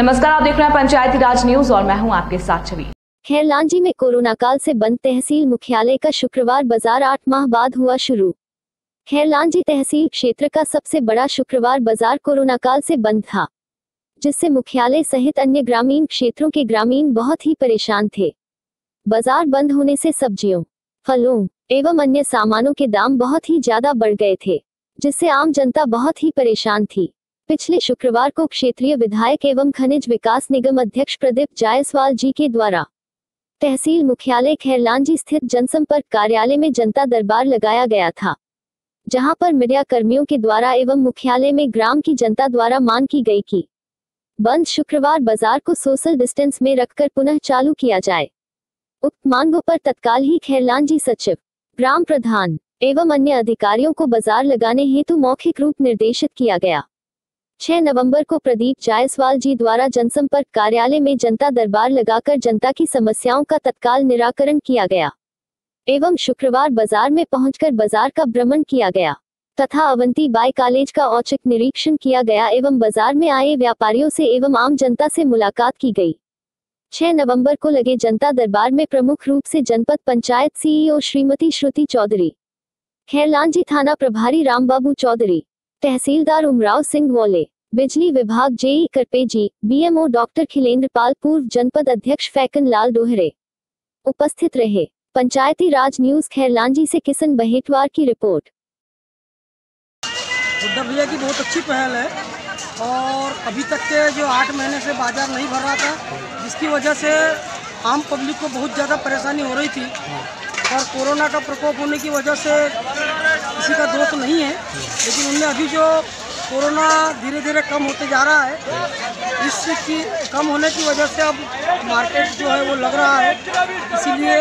नमस्कार, आप देख रहे हैं पंचायती राज न्यूज़ और मैं हूँ आपके साथ छवि। खैरलांजी में कोरोना काल से बंद तहसील मुख्यालय का शुक्रवार बाज़ार आठ माह बाद हुआ शुरू। खैरलांजी तहसील क्षेत्र का सबसे बड़ा शुक्रवार बाज़ार कोरोना काल से बंद था, जिससे मुख्यालय सहित अन्य ग्रामीण क्षेत्रों के ग्रामीण बहुत ही परेशान थे। बाज़ार बंद होने से सब्जियों, फलों एवं अन्य सामानों के दाम बहुत ही ज़्यादा बढ़ गए थे, जिससे आम जनता बहुत ही परेशान थी। पिछले शुक्रवार को क्षेत्रीय विधायक एवं खनिज विकास निगम अध्यक्ष प्रदीप जायसवाल जी के द्वारा तहसील मुख्यालय खैरलांजी स्थित जनसंपर्क कार्यालय में जनता दरबार लगाया गया था, जहाँ पर मीडिया कर्मियों के द्वारा एवं मुख्यालय में ग्राम की जनता द्वारा मांग की गई कि बंद शुक्रवार बाज़ार को सोशल डिस्टेंस में रखकर पुनः चालू किया जाए। उक्त मांगों पर तत्काल ही खैरलांजी सचिव, ग्राम प्रधान एवं अन्य अधिकारियों को बाज़ार लगाने हेतु मौखिक रूप निर्देशित किया गया। 6 नवंबर को प्रदीप जायसवाल जी द्वारा जनसंपर्क कार्यालय में जनता दरबार लगाकर जनता की समस्याओं का तत्काल निराकरण किया गया एवं शुक्रवार बाज़ार में पहुंचकर बाज़ार का भ्रमण किया गया तथा अवंती बाई कॉलेज का औचक निरीक्षण किया गया एवं बाज़ार में आए व्यापारियों से एवं आम जनता से मुलाकात की गई। 6 नवंबर को लगे जनता दरबार में प्रमुख रूप से जनपद पंचायत सीईओ श्रीमती श्रुति चौधरी, खैरलांजी थाना प्रभारी रामबाबू चौधरी तहसीलदार उमराव सिंह वोले बिजली विभाग जेई करपेजी, बीएमओ डॉक्टर खिलेंद्र पाल, पूर्व जनपद अध्यक्ष फैकन लाल डोहरे उपस्थित रहे। पंचायती राज न्यूज़, खैरलांजी से किशन बहेटवार की रिपोर्ट। गुड्डा भैया की बहुत अच्छी पहल है और अभी तक के जो आठ महीने से बाज़ार नहीं भर रहा था, जिसकी वजह से आम पब्लिक को बहुत ज़्यादा परेशानी हो रही थी। और कोरोना का प्रकोप होने की वजह से किसी का दोष नहीं है, लेकिन उनमें अभी जो कोरोना धीरे धीरे कम होते जा रहा है इसकी कम होने की वजह से अब मार्केट जो है वो लग रहा है। इसीलिए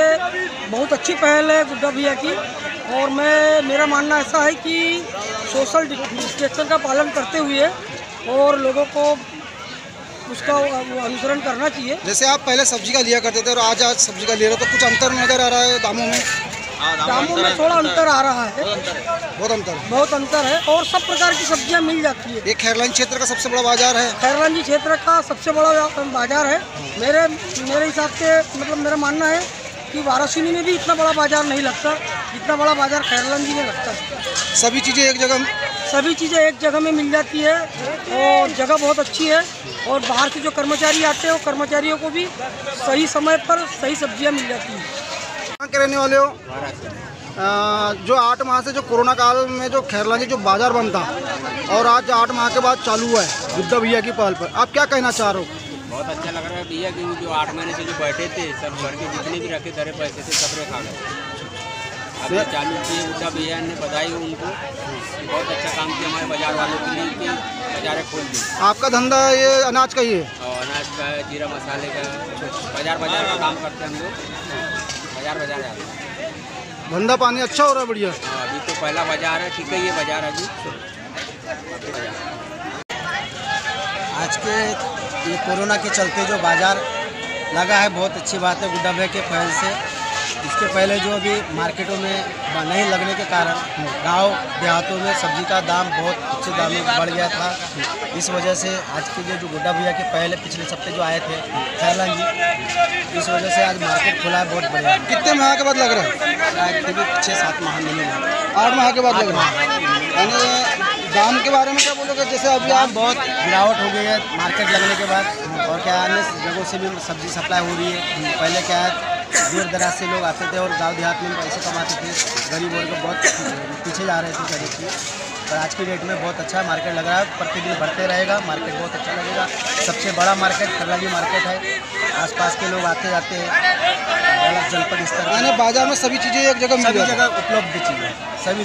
बहुत अच्छी पहल है, गुड्डा भैया की। और मैं, मेरा मानना ऐसा है कि सोशल डिस्टेंशन का पालन करते हुए और लोगों को उसका अनुसरण करना चाहिए। जैसे आप पहले सब्ज़ी का लिया करते थे और आज आज सब्ज़ी का ले रहे हो तो कुछ अंतर नज़र आ रहा है दामों में? दामों में थोड़ा अंतर आ रहा है। बहुत अंतर है। बहुत अंतर है। और सब प्रकार की सब्ज़ियाँ मिल जाती है। ये खैरलाइन क्षेत्र का सबसे बड़ा बाज़ार है। खैरलांजी क्षेत्र का सबसे बड़ा बाज़ार है। मेरे मेरे हिसाब से मतलब मेरा मानना है कि वाराणसी में भी इतना बड़ा बाज़ार नहीं लगता जितना बड़ा बाज़ार खैरलांजी में लगता है। सभी चीज़ें एक जगह सभी चीज़ें एक जगह में मिल जाती है और जगह बहुत अच्छी है और बाहर से जो कर्मचारी आते हैं वो कर्मचारियों को भी सही समय पर सही सब्ज़ियाँ मिल जाती हैं। कहाँ के रहने वाले हो? आ, जो आठ माह से जो कोरोना काल में जो खैरलानी जो बाज़ार बंद था और आज आठ माह के बाद चालू हुआ है गुड्डा भैया की पहल पर। आप क्या कहना चाह रहे हो? बहुत अच्छा लग रहा है भैया कि जो आठ महीने से जो बैठे थे सब घर के जितने भी रखे धरे पैसे थे सब खा गए। अब चालू किए उद्धव भैया ने बधाई हो उनको। बहुत अच्छा काम किया हमारे बाज़ार वालों के लिए बाजारें खोल दी आपका धंधा ये अनाज का ही है? अनाज का जीरा मसाले का बाज़ार बाज़ार का काम करते हैं हम लोग। बाज़ार बाज़ार जाते हैं। धंधा पानी अच्छा हो रहा है बढ़िया। हाँ, अभी तो पहला बाज़ार है ठीक है ये बाज़ार अभी बाकी बाज़ार। आज के ये कोरोना के चलते जो बाज़ार लगा है बहुत अच्छी बात है गुड्डा भाई के पहल से। इसके पहले जो अभी मार्केटों में नहीं लगने के कारण गाँव देहातों में सब्ज़ी का दाम बहुत अच्छे दाम में बढ़ गया था। इस वजह से आज के जो जो गुड्डा भैया के पहले पिछले सप्ते जो आए थे खैरलान जी। इस वजह से आज मार्केट खुला है बहुत बढ़िया कितने माह के बाद लग रहा है? आज करीब छः सात माह मिलेंगे आठ माह के बाद लग रहा है? यानी दाम के बारे में क्या बोलोगे? जैसे अभी आप बहुत गिरावट हो गई है मार्केट लगने के बाद। और क्या अन्य जगहों से भी सब्ज़ी सप्लाई हो रही है। पहले क्या है दूर दराज से लोग आते थे और गाँव देहात में पैसे कमाते थे। गरीब वर्ग बहुत पीछे जा रहे थे गरीब की। पर आज की डेट में बहुत अच्छा मार्केट लग रहा है। प्रतिदिन बढ़ते रहेगा मार्केट बहुत अच्छा लगेगा। सबसे बड़ा मार्केट खरलाजी मार्केट है। आसपास के लोग आते जाते हैं। जनपद स्तर यानी बाज़ार में सभी चीज़ें एक जगह मिल सभी जगह उपलब्ध चीज़ें सभी